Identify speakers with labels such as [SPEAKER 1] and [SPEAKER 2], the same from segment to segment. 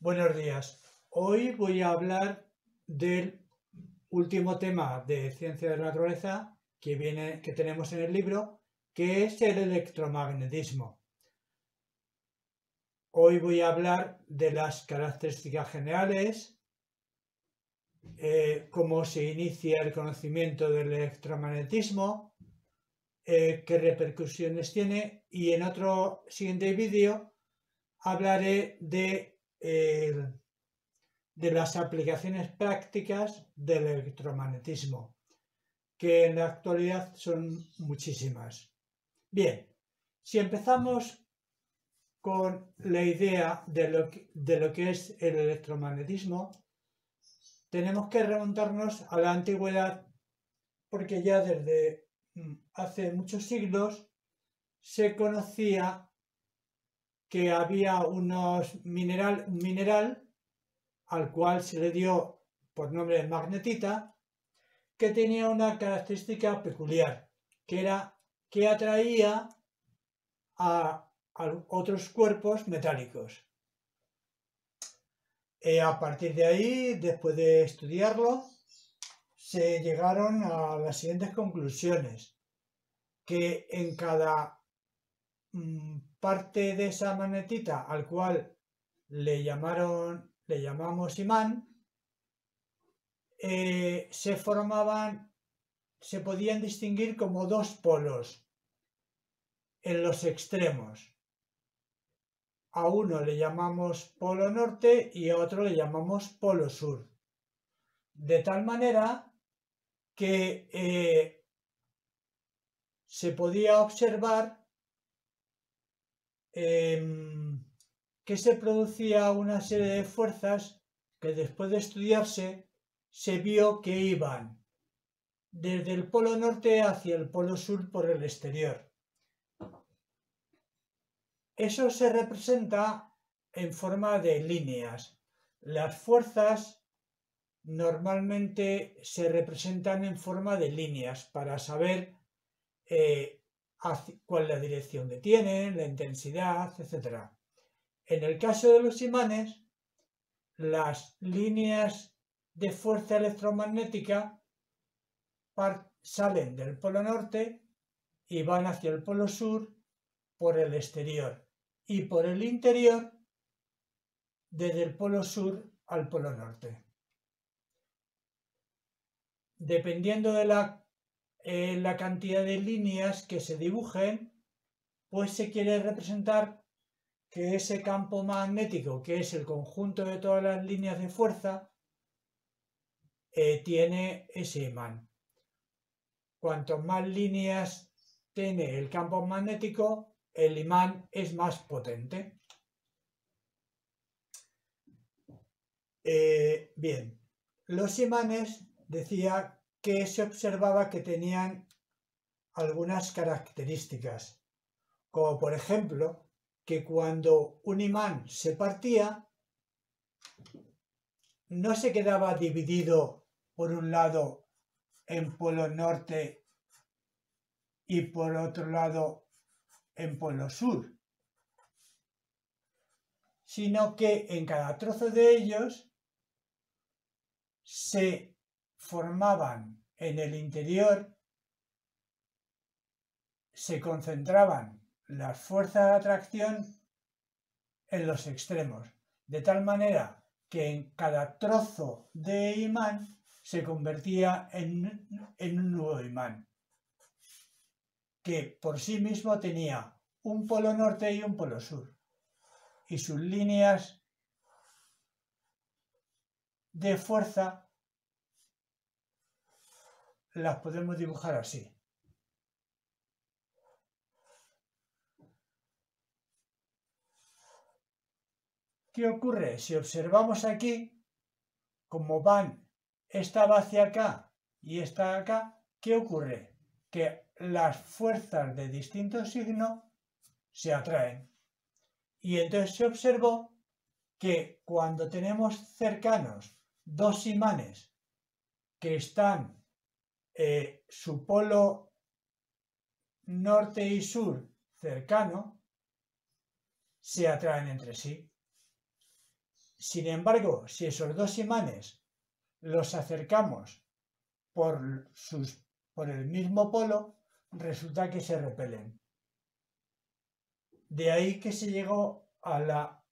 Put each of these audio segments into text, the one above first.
[SPEAKER 1] Buenos días. Hoy voy a hablar del último tema de ciencia de la naturaleza que, viene, que tenemos en el libro, que es el electromagnetismo. Hoy voy a hablar de las características generales, eh, cómo se inicia el conocimiento del electromagnetismo, eh, qué repercusiones tiene y en otro siguiente vídeo hablaré de de las aplicaciones prácticas del electromagnetismo, que en la actualidad son muchísimas. Bien, si empezamos con la idea de lo que, de lo que es el electromagnetismo, tenemos que remontarnos a la antigüedad porque ya desde mm, hace muchos siglos se conocía que había unos mineral, un mineral al cual se le dio por nombre magnetita, que tenía una característica peculiar, que era que atraía a, otros cuerpos metálicos. Eh, a partir de ahí, después de estudiarlo, se llegaron a las siguientes conclusiones, que en cada parte de esa magnetita al cual le llamaron, le llamamos imán, eh, se formaban, se podían distinguir como dos polos en los extremos. A uno le llamamos polo norte y a otro le llamamos polo sur. De tal manera que eh, se podía observar Em, que se producía una serie de fuerzas que después de estudiarse se vio que iban desde el polo norte hacia el polo sur por el exterior. Eso se representa en forma de líneas. Las fuerzas normalmente se representan en forma de líneas para saber eh, cuál es la dirección que tienen, la intensidad, etc. En el caso de los imanes, las líneas de fuerza electromagnética salen del polo norte y van hacia el polo sur por el exterior y por el interior desde el polo sur al polo norte. Dependiendo de la la cantidad de líneas que se dibujen, pues se quiere representar que ese campo magnético, que es el conjunto de todas las líneas de fuerza, eh, tiene ese imán. Cuanto más líneas tiene el campo magnético, el imán es más potente. Eh, bien, los imanes, decía que se observaba que tenían algunas características, como por ejemplo que cuando un imán se partía, no se quedaba dividido por un lado en polo norte y por otro lado en polo sur, sino que en cada trozo de ellos se formaban en el interior, se concentraban las fuerzas de atracción en los extremos, de tal manera que en cada trozo de imán se convertía en, en un nuevo imán, que por sí mismo tenía un polo norte y un polo sur, y sus líneas de fuerza las podemos dibujar así. ¿Qué ocurre? Si observamos aquí, como van, esta va hacia acá y esta acá, ¿qué ocurre? Que las fuerzas de distinto signo se atraen. Y entonces se observó que cuando tenemos cercanos dos imanes que están eh, su polo norte y sur cercano se atraen entre sí. Sin embargo, si esos dos imanes los acercamos por, sus, por el mismo polo, resulta que se repelen. De ahí que se llegó a la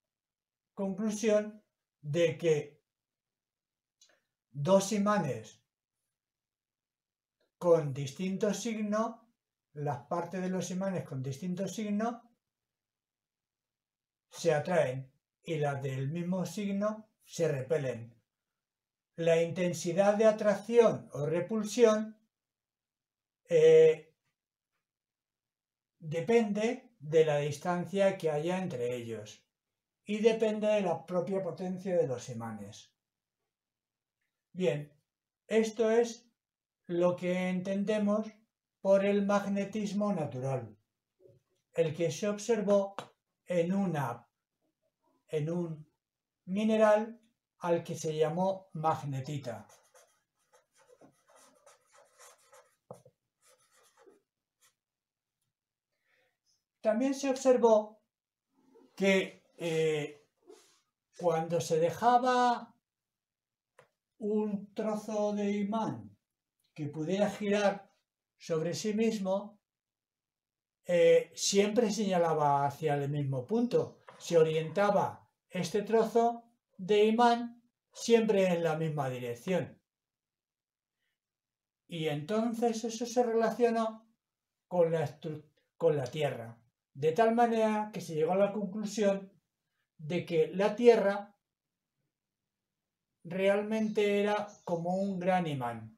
[SPEAKER 1] conclusión de que dos imanes con distintos signos, las partes de los imanes con distintos signos, se atraen y las del mismo signo se repelen. La intensidad de atracción o repulsión eh, depende de la distancia que haya entre ellos y depende de la propia potencia de los imanes. Bien, esto es lo que entendemos por el magnetismo natural, el que se observó en, una, en un mineral al que se llamó magnetita. También se observó que eh, cuando se dejaba un trozo de imán que pudiera girar sobre sí mismo, eh, siempre señalaba hacia el mismo punto. Se orientaba este trozo de imán siempre en la misma dirección. Y entonces eso se relacionó con la, con la Tierra, de tal manera que se llegó a la conclusión de que la Tierra realmente era como un gran imán,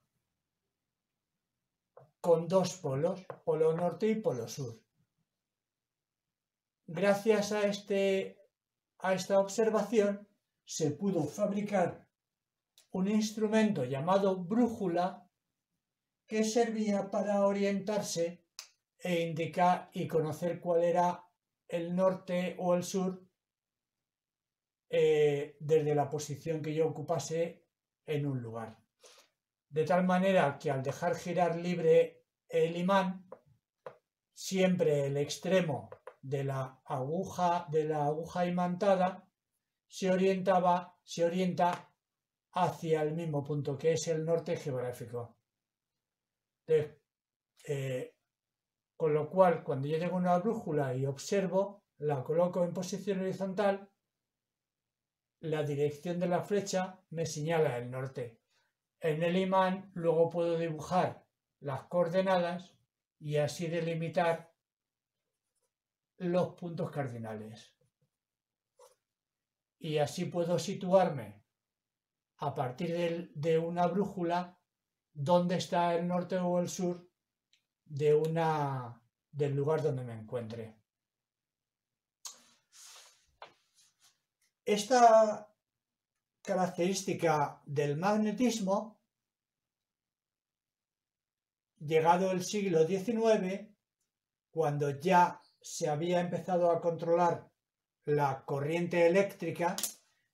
[SPEAKER 1] con dos polos, polo norte y polo sur. Gracias a, este, a esta observación se pudo fabricar un instrumento llamado brújula que servía para orientarse e indicar y conocer cuál era el norte o el sur eh, desde la posición que yo ocupase en un lugar. De tal manera que al dejar girar libre el imán, siempre el extremo de la aguja, de la aguja imantada se orientaba, se orienta hacia el mismo punto, que es el norte geográfico. Eh, con lo cual, cuando yo tengo una brújula y observo, la coloco en posición horizontal, la dirección de la flecha me señala el norte. En el imán luego puedo dibujar las coordenadas y así delimitar los puntos cardinales. Y así puedo situarme a partir de, una brújula dónde está el norte o el sur de una, del lugar donde me encuentre. Esta característica del magnetismo, llegado el siglo XIX, cuando ya se había empezado a controlar la corriente eléctrica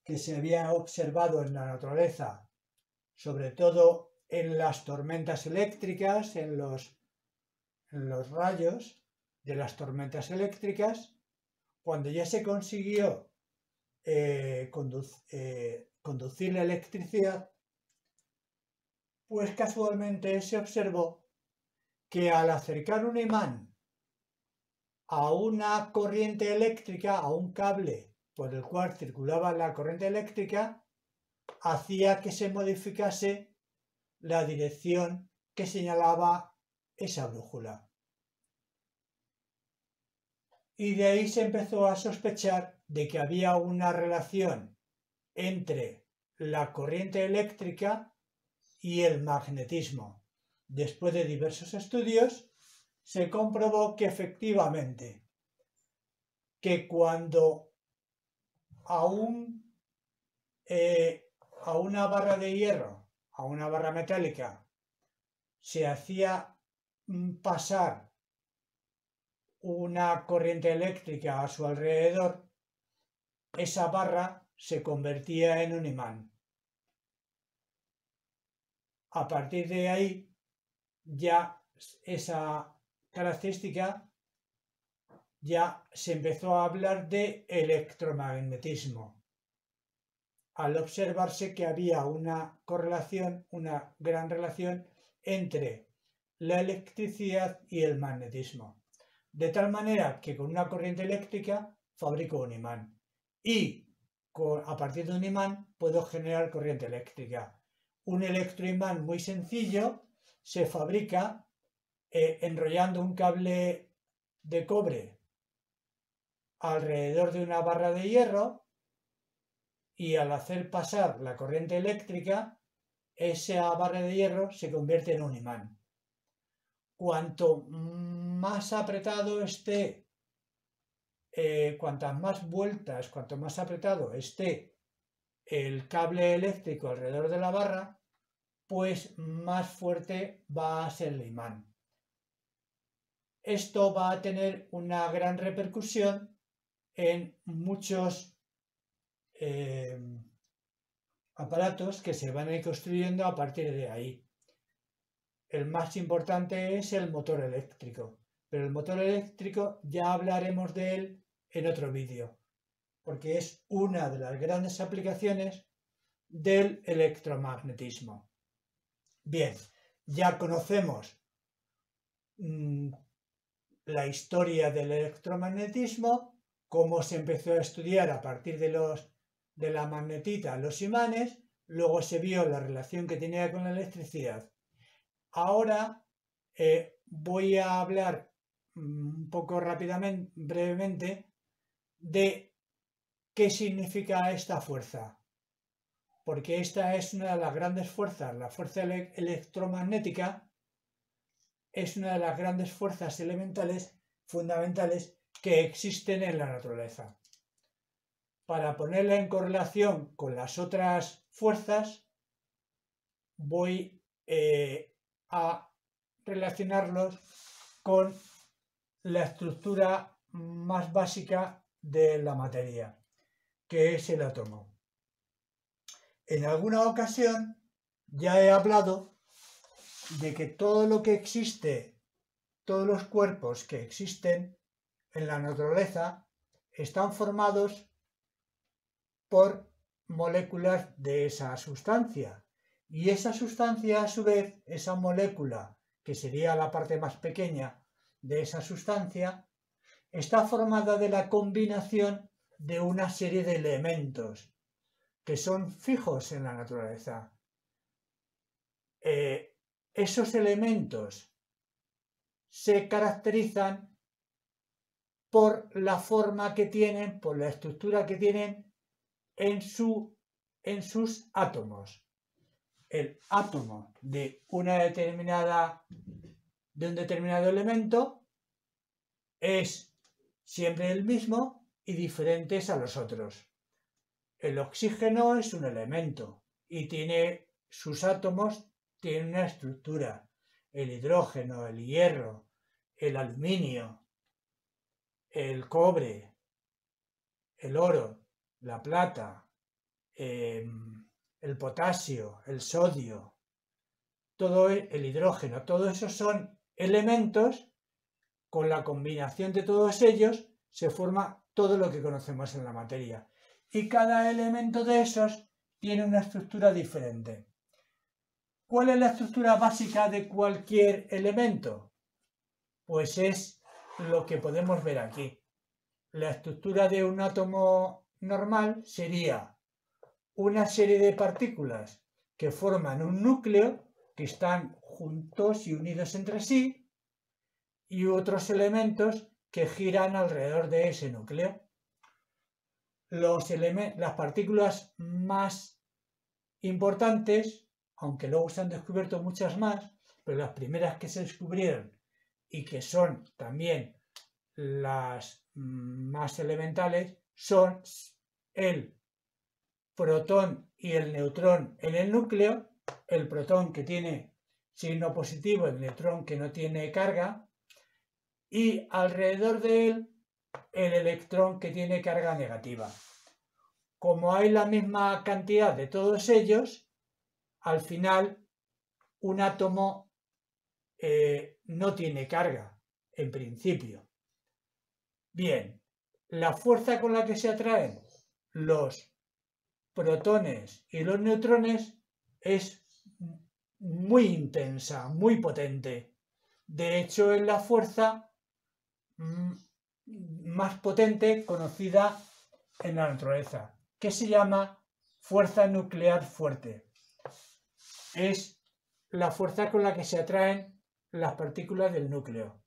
[SPEAKER 1] que se había observado en la naturaleza, sobre todo en las tormentas eléctricas, en los, rayos de las tormentas eléctricas, cuando ya se consiguió eh, eh, conducir la electricidad, pues casualmente se observó que al acercar un imán a una corriente eléctrica, a un cable por el cual circulaba la corriente eléctrica, hacía que se modificase la dirección que señalaba esa brújula. Y de ahí se empezó a sospechar de que había una relación entre la corriente eléctrica y el magnetismo. Después de diversos estudios, se comprobó que efectivamente, que cuando a, eh, a una barra de hierro, a una barra metálica, se hacía pasar una corriente eléctrica a su alrededor, esa barra se convertía en un imán. A partir de ahí, ya esa característica, ya se empezó a hablar de electromagnetismo. al observarse que había una correlación, una gran relación entre la electricidad y el magnetismo. De tal manera que con una corriente eléctrica fabrico un imán y a partir de un imán puedo generar corriente eléctrica. Un electroimán muy sencillo se fabrica eh, enrollando un cable de cobre alrededor de una barra de hierro y al hacer pasar la corriente eléctrica, esa barra de hierro se convierte en un imán. Cuanto más apretado esté, eh, cuantas más vueltas, cuanto más apretado esté el cable eléctrico alrededor de la barra, pues más fuerte va a ser el imán. Esto va a tener una gran repercusión en muchos eh, aparatos que se van a ir construyendo a partir de ahí. El más importante es el motor eléctrico, pero el motor eléctrico ya hablaremos de él en otro vídeo, porque es una de las grandes aplicaciones del electromagnetismo. Bien, ya conocemos mm, la historia del electromagnetismo, cómo se empezó a estudiar a partir de, los, de la magnetita, los imanes, luego se vio la relación que tenía con la electricidad. Ahora eh, voy a hablar mm, un poco rápidamente, brevemente, de qué significa esta fuerza. Porque esta es una de las grandes fuerzas, la fuerza electromagnética, es una de las grandes fuerzas elementales fundamentales que existen en la naturaleza. Para ponerla en correlación con las otras fuerzas, voy eh, a relacionarlos con la estructura más básica de la materia, que es el átomo. En alguna ocasión ya he hablado de que todo lo que existe, todos los cuerpos que existen en la naturaleza, están formados por moléculas de esa sustancia. Y esa sustancia, a su vez, esa molécula, que sería la parte más pequeña de esa sustancia, está formada de la combinación de una serie de elementos que son fijos en la naturaleza. Eh, esos elementos se caracterizan por la forma que tienen, por la estructura que tienen en, su, en sus átomos. El átomo de una determinada de un determinado elemento es siempre el mismo y diferentes a los otros. El oxígeno es un elemento y tiene sus átomos tiene una estructura. El hidrógeno, el hierro, el aluminio, el cobre, el oro, la plata, em, el potasio, el sodio, todo e, el hidrógeno, todos esos son elementos, con la combinación de todos ellos se forma todo lo que conocemos en la materia. Y cada elemento de esos tiene una estructura diferente. ¿Cuál es la estructura básica de cualquier elemento? Pues es lo que podemos ver aquí. La estructura de un átomo normal sería una serie de partículas que forman un núcleo, que están juntos y unidos entre sí, y otros elementos que giran alrededor de ese núcleo. Las partículas más importantes aunque luego se han descubierto muchas más, pero las primeras que se descubrieron y que son también las más elementales son el protón y el neutrón en el núcleo, el protón que tiene signo positivo, el neutrón que no tiene carga, y alrededor de él el electrón que tiene carga negativa. Como hay la misma cantidad de todos ellos, al final un átomo eh, no tiene carga, en principio. Bien, la fuerza con la que se atraen los protones y los neutrones es muy intensa, muy potente. De hecho, es la fuerza mm, más potente conocida en la naturaleza, que se llama fuerza nuclear fuerte. Es la fuerza con la que se atraen las partículas del núcleo.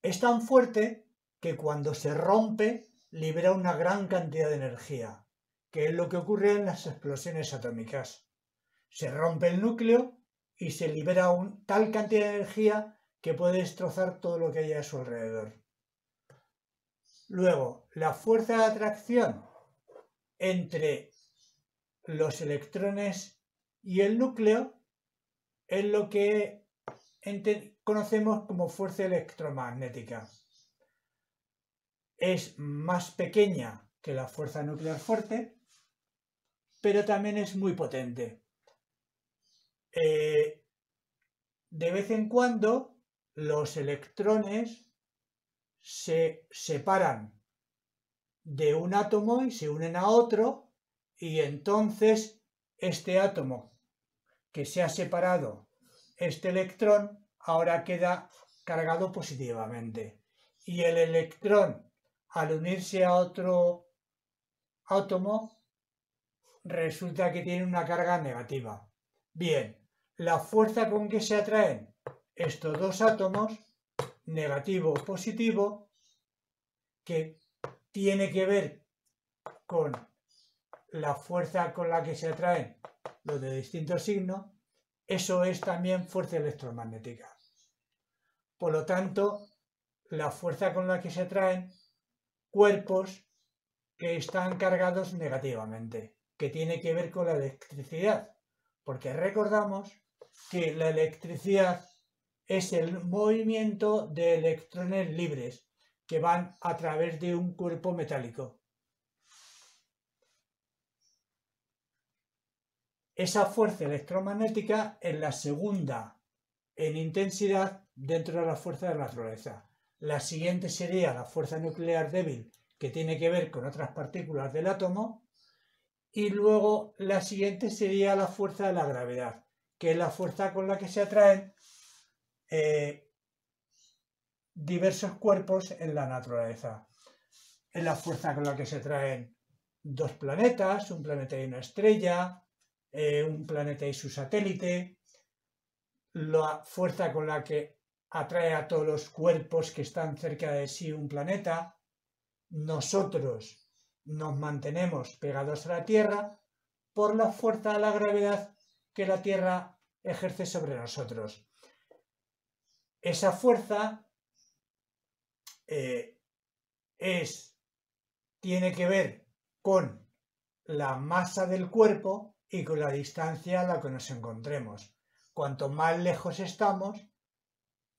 [SPEAKER 1] Es tan fuerte que cuando se rompe libera una gran cantidad de energía, que es lo que ocurre en las explosiones atómicas. Se rompe el núcleo y se libera un, tal cantidad de energía que puede destrozar todo lo que hay a su alrededor. Luego, la fuerza de atracción entre los electrones y el núcleo es lo que conocemos como fuerza electromagnética. Es más pequeña que la fuerza nuclear fuerte, pero también es muy potente. Eh, de vez en cuando los electrones se separan de un átomo y se unen a otro y entonces este átomo que se ha separado, este electrón, ahora queda cargado positivamente. Y el electrón, al unirse a otro átomo, resulta que tiene una carga negativa. Bien, la fuerza con que se atraen estos dos átomos, negativo o positivo, que tiene que ver con la fuerza con la que se atraen los de distintos signos, eso es también fuerza electromagnética. Por lo tanto, la fuerza con la que se atraen cuerpos que están cargados negativamente, que tiene que ver con la electricidad, porque recordamos que la electricidad es el movimiento de electrones libres que van a través de un cuerpo metálico. Esa fuerza electromagnética es la segunda en intensidad dentro de la fuerza de la naturaleza. La siguiente sería la fuerza nuclear débil, que tiene que ver con otras partículas del átomo. Y luego la siguiente sería la fuerza de la gravedad, que es la fuerza con la que se atraen eh, diversos cuerpos en la naturaleza. Es la fuerza con la que se atraen dos planetas, un planeta y una estrella, eh, un planeta y su satélite, la fuerza con la que atrae a todos los cuerpos que están cerca de sí un planeta, nosotros nos mantenemos pegados a la Tierra por la fuerza de la gravedad que la Tierra ejerce sobre nosotros. Esa fuerza eh, es, tiene que ver con la masa del cuerpo y con la distancia a la que nos encontremos. Cuanto más lejos estamos,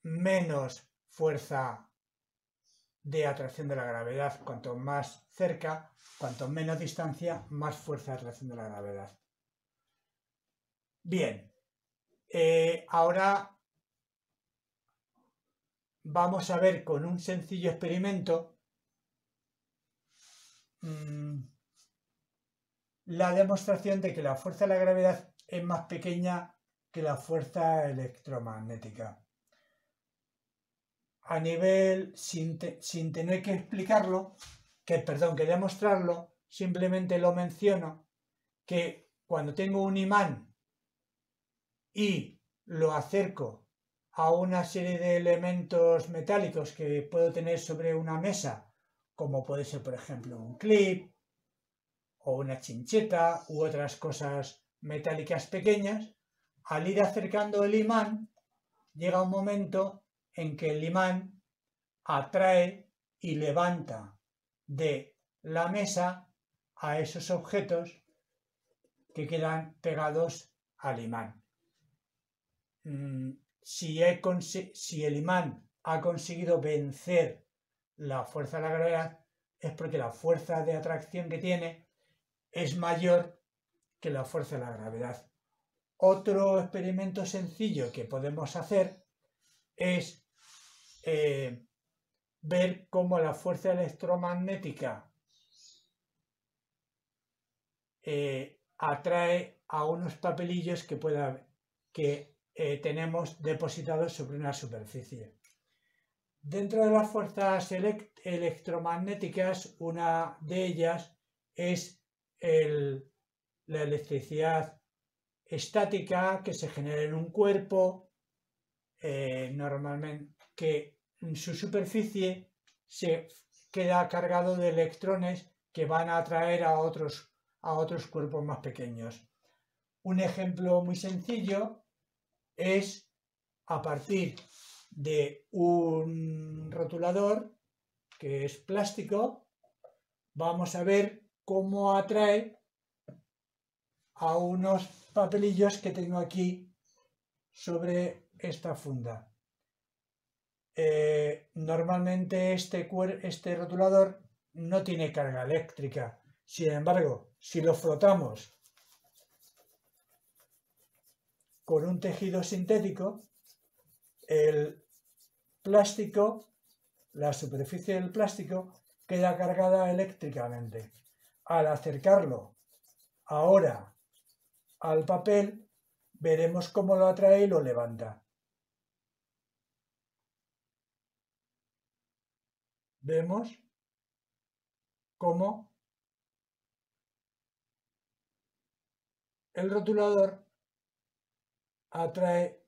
[SPEAKER 1] menos fuerza de atracción de la gravedad. Cuanto más cerca, cuanto menos distancia, más fuerza de atracción de la gravedad. Bien, eh, ahora vamos a ver con un sencillo experimento mm, la demostración de que la fuerza de la gravedad es más pequeña que la fuerza electromagnética. A nivel, sin, tener que explicarlo, que perdón, que demostrarlo, simplemente lo menciono, que cuando tengo un imán y lo acerco a una serie de elementos metálicos que puedo tener sobre una mesa, como puede ser, por ejemplo, un clip, o una chincheta u otras cosas metálicas pequeñas, al ir acercando el imán, llega un momento en que el imán atrae y levanta de la mesa a esos objetos que quedan pegados al imán. Mm, si, el imán ha conseguido vencer la fuerza de la gravedad, es porque la fuerza de atracción que tiene es mayor que la fuerza de la gravedad. Otro experimento sencillo que podemos hacer es eh, ver cómo la fuerza electromagnética eh, atrae a unos papelillos que, pueda, que eh, tenemos depositados sobre una superficie. Dentro de las fuerzas electromagnéticas, una de ellas es la electricidad estática que se genera en un cuerpo, eh, normalmente que en su superficie se queda cargado de electrones que van a atraer a otros, a otros cuerpos más pequeños. Un ejemplo muy sencillo es a partir de un rotulador que es plástico, vamos a ver cómo atrae a unos papelillos que tengo aquí sobre esta funda. Eh, normalmente este, este rotulador no tiene carga eléctrica. Sin embargo, si lo frotamos con un tejido sintético, el plástico, la superficie del plástico, queda cargada eléctricamente. Al acercarlo ahora al papel, veremos cómo lo atrae y lo levanta. Vemos cómo el rotulador atrae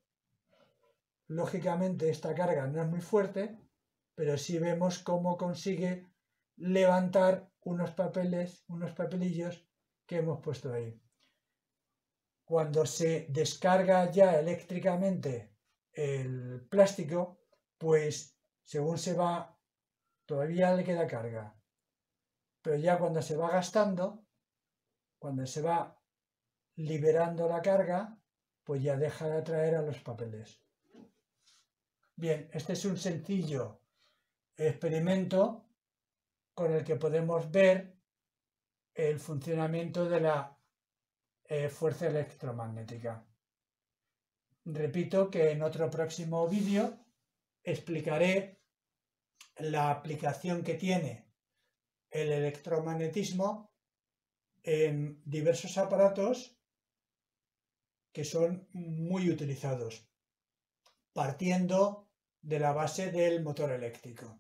[SPEAKER 1] Lógicamente esta carga no es muy fuerte, pero sí vemos cómo consigue levantar unos papeles, unos papelillos que hemos puesto ahí. Cuando se descarga ya eléctricamente el plástico, pues según se va, todavía le queda carga. Pero ya cuando se va gastando, cuando se va liberando la carga, pues ya deja de atraer a los papeles. Bien, este es un sencillo experimento con el que podemos ver el funcionamiento de la eh, fuerza electromagnética. Repito que en otro próximo vídeo explicaré la aplicación que tiene el electromagnetismo en diversos aparatos que son muy utilizados, partiendo de la base del motor eléctrico.